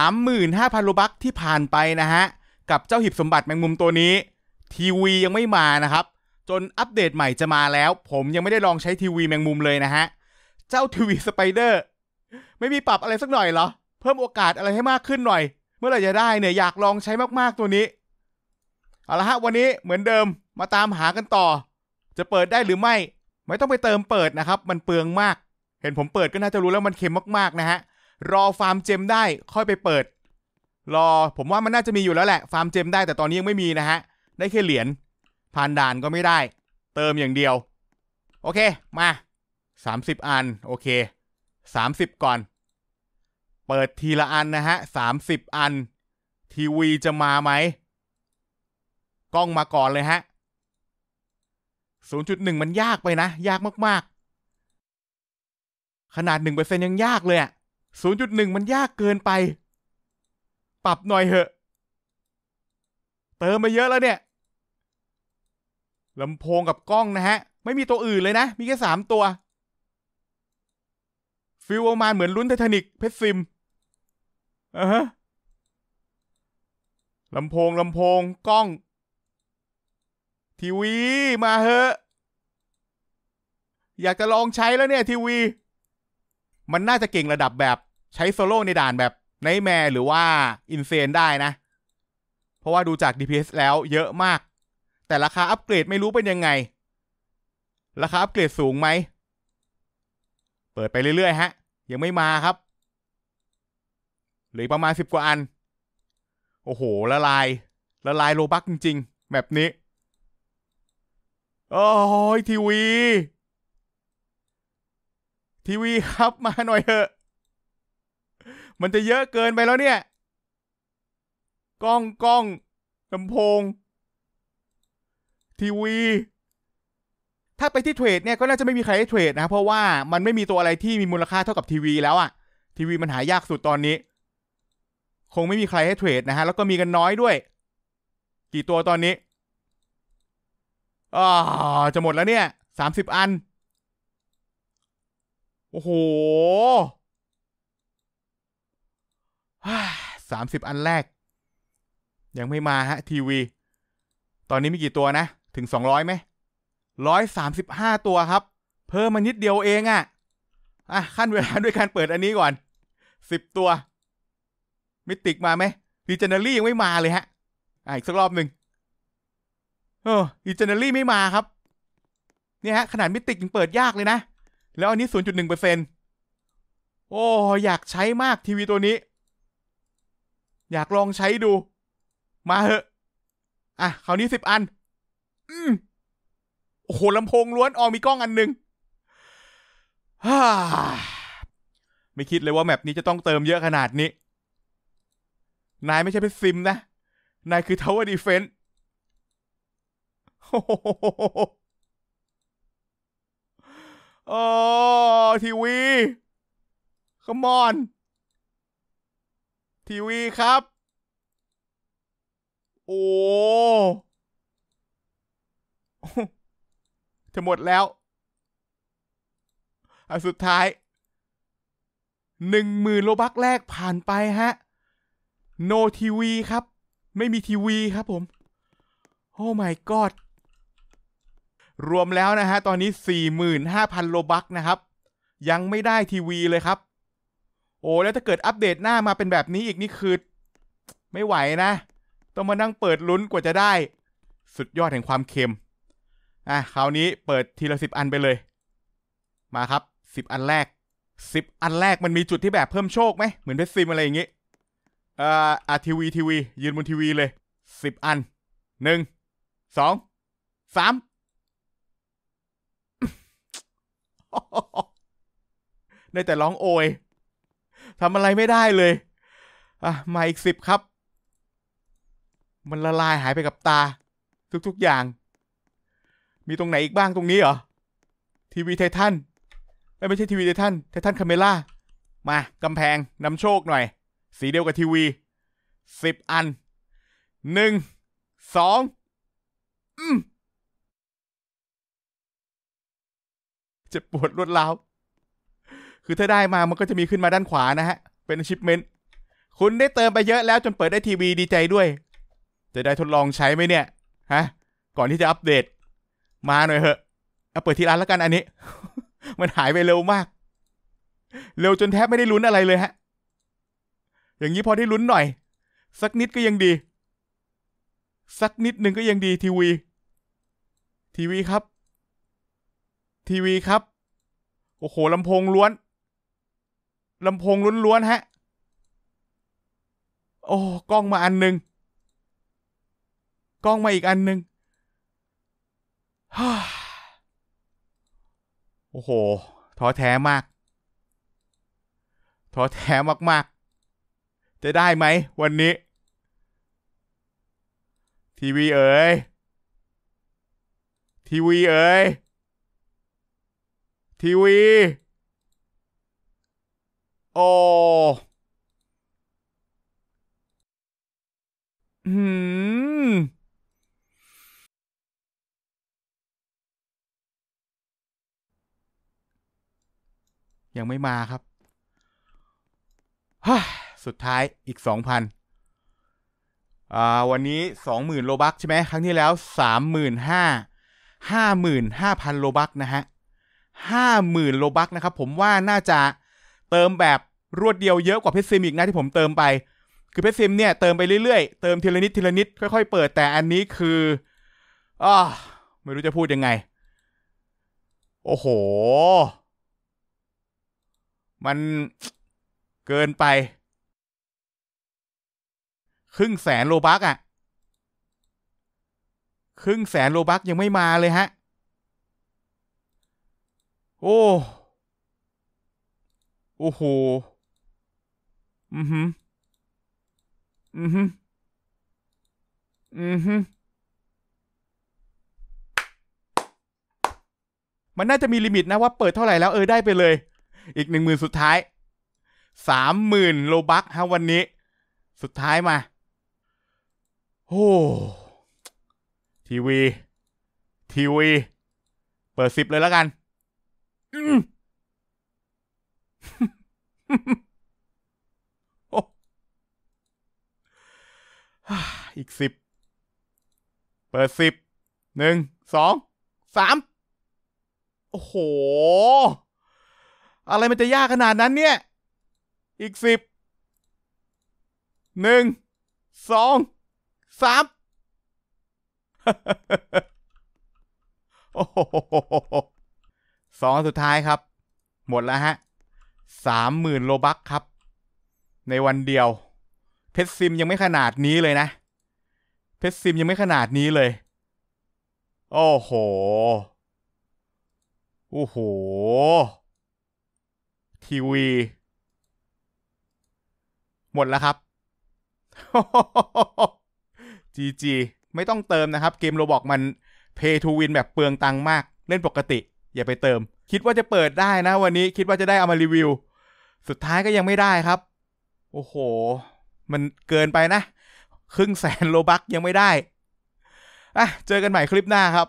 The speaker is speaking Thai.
35,000โลบักที่ผ่านไปนะฮะ กับเจ้าหีบสมบัติแมงมุมตัวนี้ ทีวียังไม่มานะครับ จนอัปเดตใหม่จะมาแล้ว ผมยังไม่ได้ลองใช้ทีวีแมงมุมเลยนะฮะ เจ้าทีวีสไปเดอร์ไม่มีปรับอะไรสักหน่อยเหรอ เพิ่มโอกาสอะไรให้มากขึ้นหน่อย เมื่อไหร่จะได้เนี่ยอยากลองใช้มากๆตัวนี้ เอาละฮะวันนี้เหมือนเดิมมาตามหากันต่อ จะเปิดได้หรือไม่ ไม่ต้องไปเติมเปิดนะครับ มันเปลืองมาก เห็นผมเปิดก็น่าจะรู้แล้วมันเค็มมากๆนะฮะ รอฟาร์มเจมได้ค่อยไปเปิด รอผมว่ามันน่าจะมีอยู่แล้วแหละ ฟาร์มเจมได้แต่ตอนนี้ยังไม่มีนะฮะ ได้แค่เหรียญผ่านด่านก็ไม่ได้ เติมอย่างเดียว โอเคมา 30 อัน โอเค 30 ก่อน เปิดทีละอันนะฮะ 30 อัน ทีวีจะมาไหม กล้องมาก่อนเลยฮะ 0.1 มันยากไปนะ ยากมากๆ ขนาด 1%ยังยากเลยอะ 0.1 มันยากเกินไป ปรับหน่อยเหอะ เติมมาเยอะแล้วเนี่ยลำโพงกับกล้องนะฮะ ไม่มีตัวอื่นเลยนะ มีแค่สามตัว feel ประมาณเหมือนลุ้น Titanic Pet Sim อะฮะลำโพงลำโพงกล้อง ทีวีมาเหอะ อยากจะลองใช้แล้วเนี่ยทีวี มันน่าจะเก่งระดับแบบใช้โซโล่ในด่านแบบ Nightmare หรือว่า Insane ได้นะ เพราะว่าดูจาก DPS แล้วเยอะมาก แต่ราคาอัปเกรดไม่รู้เป็นยังไง ราคาอัปเกรดสูงไหม เปิดไปเรื่อยๆฮะ ยังไม่มาครับหลือประมาณสิบกว่าอัน โอ้โห ละลาย ละลายโลบักจริง ๆ แบบนี้ โอ้ยทีวี ทีวีครับมาหน่อยเถอะ มันจะเยอะเกินไปแล้วเนี่ย กล้องกล้องลำโพง ทีวี ถ้าไปที่เทรดเนี่ยก็น่าจะไม่มีใครให้เทรดนะ เพราะว่ามันไม่มีตัวอะไรที่มีมูลค่าเท่ากับทีวีแล้วอะทีวีมันหายากสุดตอนนี้ คงไม่มีใครให้เทรดนะฮะ แล้วก็มีกันน้อยด้วย กี่ตัวตอนนี้อ่าจะหมดแล้วเนี่ยสามสิบอัน โอ้โหสามสิบอันแรก ยังไม่มาฮะ ทีวี ตอนนี้มีกี่ตัวนะ ถึงสองร้อยไหมร้อยสามสิบห้าตัวครับ เพิ่มมานิดเดียวเองอะ่ะ อะ คั่นเวลาด้วยการเปิดอันนี้ก่อนสิบตัว Mythic มาไหม Legendary ยังไม่มาเลยฮะ อะ อีกสักรอบหนึ่งเออ Legendary ไม่มาครับ เนี่ยฮะ ขนาด Mythic ยังเปิดยากเลยนะ แล้วอันนี้ศูนย์จุดหนึ่งเปอร์เซ็นต์โอ้ อยากใช้มากทีวีตัวนี้ อยากลองใช้ดู มาเหอะอะคราวนี้สิบอัน อืมโอ้โหลำโพงล้วนออมีกล้องอันหนึ่งฮ่าไม่คิดเลยว่าแมปนี้จะต้องเติมเยอะขนาดนี้ นายไม่ใช่เป็นซิมนะ นายคือ Tower Defense โอ้ทีวีขมอนทีวีครับ โอ้จะหมดแล้วอันสุดท้ายหนึ่งหมื่นโลบักแรกผ่านไปฮะ โนทีวีครับ ไม่มีทีวีครับผม โอ้ my god รวมแล้วนะฮะ ตอนนี้ 45,000 โลบักนะครับ ยังไม่ได้ทีวีเลยครับ โอ้แล้วถ้าเกิดอัปเดตหน้ามาเป็นแบบนี้อีกนี่คือ ไม่ไหวนะ ต้องมานั่งเปิดลุ้นกว่าจะได้ สุดยอดแห่งความเค็ม อะคราวนี้เปิดทีละสิบอันไปเลย มาครับสิบอันแรกสิบอันแรกมันมีจุดที่แบบเพิ่มโชคไหมเหมือนเพชรซิมอะไรอย่างงี้เอ่ออะทีวีทีวียืนบนทีวีเลยสิบอันหนึ่งสองสาม ได้แต่ร้องโอยทำอะไรไม่ได้เลย อะ มาอีกสิบครับ มันละลายหายไปกับตา ทุกๆอย่าง มีตรงไหนอีกบ้างตรงนี้เหรอ ทีวีไททันไม่ใช่ทีวีไททันไททันคาเมล่ามากำแพงนำโชคหน่อย สีเดียวกับทีวีสิบอันหนึ่งสองอืม จะปวดรวดร้าว คือถ้าได้มามันก็จะมีขึ้นมาด้านขวานะฮะ เป็นชิปเมนต์คุณได้เติมไปเยอะแล้วจนเปิดได้ทีวีดีใจด้วย จะได้ทดลองใช้ไหมเนี่ย ฮะ ก่อนที่จะอัปเดต มาหน่อยเหอะเอาเปิดทีร้านแล้วกันอันนี้ มันหายไปเร็วมาก เร็วจนแทบไม่ได้ลุ้นอะไรเลยฮะ อย่างนี้พอได้ลุ้นหน่อย สักนิดก็ยังดี สักนิดหนึ่งก็ยังดีทีวี ทีวีครับ ทีวีครับ โอ้โหลำโพงล้วนลำโพงล้วนๆฮะ โอ้กล้องมาอันหนึ่งกล้องมาอีกอันหนึ่งฮ่าโอ้โหท้อแท้มากท้อแท้มากๆ จะได้ไหมวันนี้ ทีวีเอ๋ยทีวีเอ๋ย ทีวี โอหืมยังไม่มาครับฮ่าสุดท้ายอีกสองพันอ่าวันนี้สองหมื่น Robux ใช่ไหมครั้งที่แล้วสามหมื่นห้าห้าหมื่นห้าพัน Robux นะฮะ ห้าหมื่น Robux นะครับผมว่าน่าจะเติมแบบรวดเดียวเยอะกว่าเพชรซิมอีกนะที่ผมเติมไป คือเพชรซิมเนี่ยเติมไปเรื่อยๆ เติมทีละนิดทีละนิดค่อยๆ เปิดแต่อันนี้คืออ่าไม่รู้จะพูดยังไง โอ้โห มันเกินไป ครึ่งแสนโลบักอะครึ่งแสนโลบักยังไม่มาเลยฮะ โอ้ โอ้โห อือหืออือหืออือหือมันน่าจะมีลิมิตนะว่าเปิดเท่าไหร่แล้วเออได้ไปเลย อีกหนึ่งหมื่นสุดท้ายสามหมื่นโลบักฮะวันนี้ สุดท้ายมาโอ้ทีวี ทีวี เปิดสิบเลยแล้วกัน อืมโอ้อีกสิบ เปิดสิบ หนึ่ง สอง สาม โอ้โห อะไรมันจะยากขนาดนั้นเนี่ย อีกสิบ หนึ่ง สอง สาม โอ้โห สองสุดท้ายครับ หมดแล้วฮะสามหมื่นโลบักครับ ในวันเดียว เพชรซิมยังไม่ขนาดนี้เลยนะ เพชรซิมยังไม่ขนาดนี้เลย โอ้โห โอ้โห ทีวี หมดแล้วครับจีจีไม่ต้องเติมนะครับ เกมโรบอกมัน Pay to Win แบบเปลืองตังค์มาก เล่นปกติ อย่าไปเติม คิดว่าจะเปิดได้นะวันนี้คิดว่าจะได้เอามารีวิว สุดท้ายก็ยังไม่ได้ครับ โอ้โห มันเกินไปนะ ครึ่งแสนโลบักยังไม่ได้อะเจอกันใหม่คลิปหน้าครับ